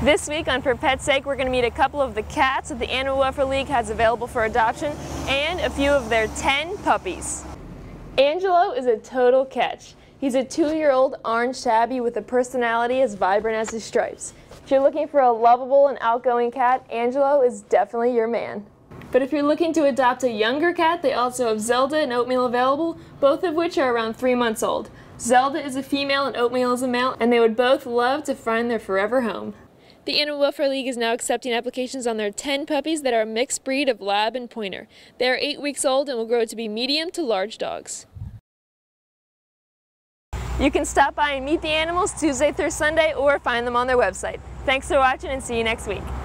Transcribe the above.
This week on For Pet's Sake, we're going to meet a couple of the cats that the Animal Welfare League has available for adoption and a few of their 10 puppies. Angelo is a total catch. He's a two-year-old orange tabby with a personality as vibrant as his stripes. If you're looking for a lovable and outgoing cat, Angelo is definitely your man. But if you're looking to adopt a younger cat, they also have Zelda and Oatmeal available, both of which are around three months old. Zelda is a female and Oatmeal is a male, and they would both love to find their forever home. The Animal Welfare League is now accepting applications on their 10 puppies that are a mixed breed of lab and pointer. They are 8 weeks old and will grow to be medium to large dogs. You can stop by and meet the animals Tuesday through Sunday or find them on their website. Thanks for watching and see you next week.